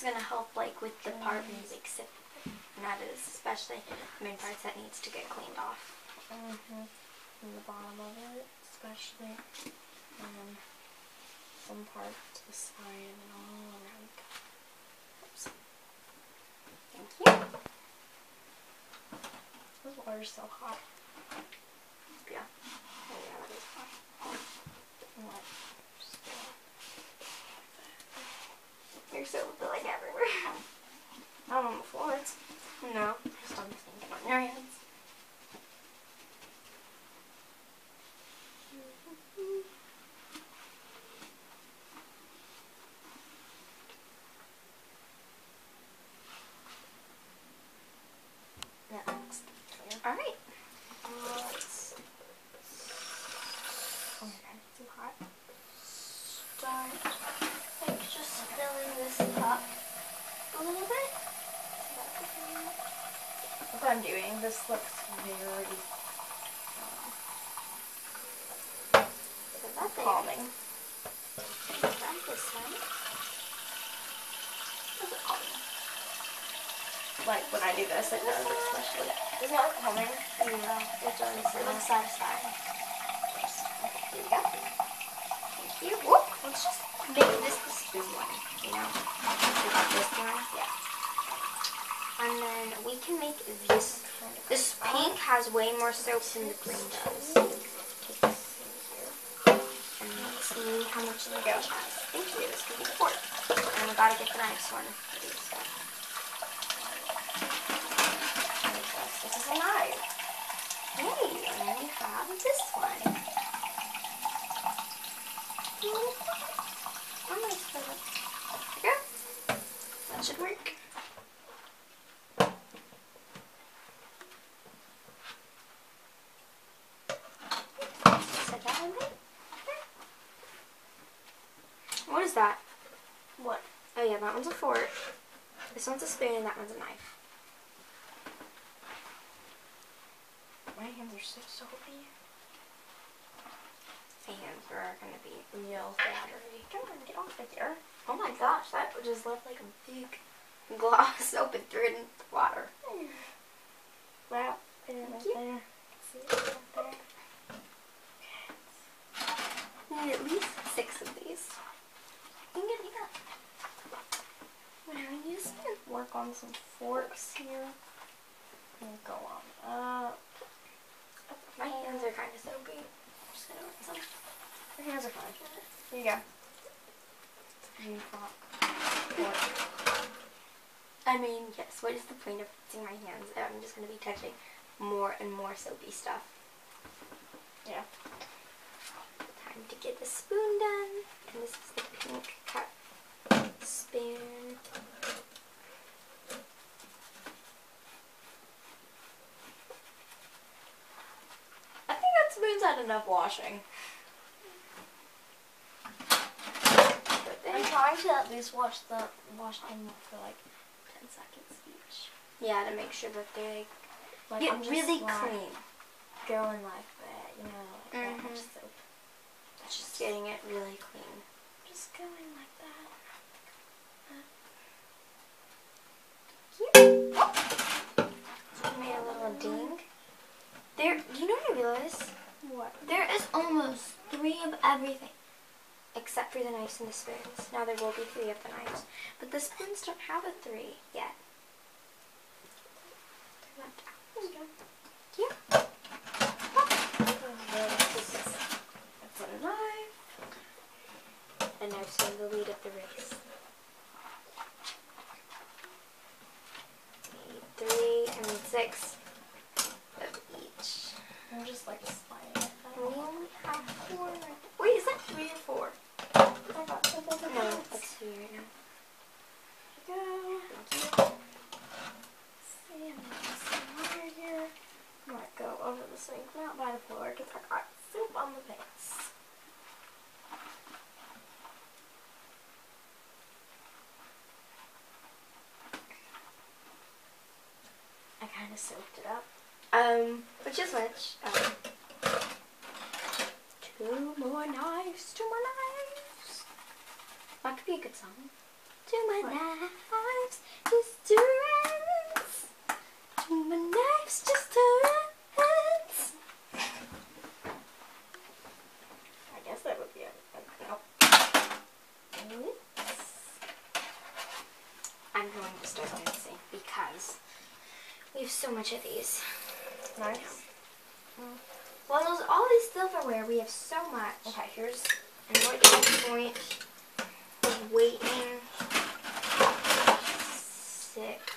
over. That's gonna help like with the part music sip. And that is especially the main parts that needs to get cleaned off. Mm-hmm. From the bottom of it, especially. And some part to the side and all around. Oops. Thank you. This water's so hot. Yeah, that is fine. What? You're so like everywhere. Not on the floor. It's No, just on the sink on your hands. yeah, that's clear. All right. Uh, let's. Oh my god, it's too hot. Start like just filling this up a little bit. What I'm doing, this looks very that's calming. Like when I do this, it does especially. Isn't it calming? Yeah, it does. It looks satisfying. Here we go. Thank you. Whoop. Let's just make this the spoon one, you know? We got this one. Yeah. And then we can make this. This pink has way more soap than the green does. And let's see how much the go has. Thank you. This can be fork. And we gotta get the nice one. This is a knife. Hey, and then we have this one. Oh, nice for that. There we go. That should work. Set that in there. Okay. What is that? What? Oh yeah, that one's a fork. This one's a spoon and that one's a knife. My hands are so soapy. My hands are gonna be Real watery. Come on, get off of there. Oh my gosh, that just left like a big gloss open through it in the water. Hmm. Wow. There, right Thank you. there. See it right there? We need at least six of these. You can get me that. Now we use it. Work on some forks here. And go on up. My hands are kind of soapy. I'm just gonna rinse them. Your hands are fine. Here you go. You. Fork. I mean, yes, what is the point of rinsing my hands? I'm just gonna be touching more and more soapy stuff. Yeah. Time to get the spoon done. And this is the pink cup spoon. I think that spoon's had enough washing. I'm trying to at least wash the wash them for like ten seconds each. yeah, to make sure that they Like get just really like, clean. going like that, you know, like that Mhm. much soap. Just getting it really clean. Just going like that. So made a little ding. There, you know what I realized? What? There is almost three of everything. Except for the knives and the spoons. Now there will be three of the knives. But the spoons don't have a three yet. Knife. And I've seen the lead of the race. Three and six of each. I'm just like sliding it. And we only have four. right- Wait, is that three or four? I got two of No, those. it's three right now. Go. Thank you. See, I'm gonna some water here. I might go over the sink, not by the floor, because I got soup on the pants. I kind of soaked it up. Um, which is which? Um, two more knives, two more knives. That could be a good song. Two more What? knives, just to ends. To my knives, just to ends. I guess that would be a, a no. I'm going to start dancing because we have so much of these. Nice. Well, those all these silverware, we have so much. Okay, here's And what is the point of waiting six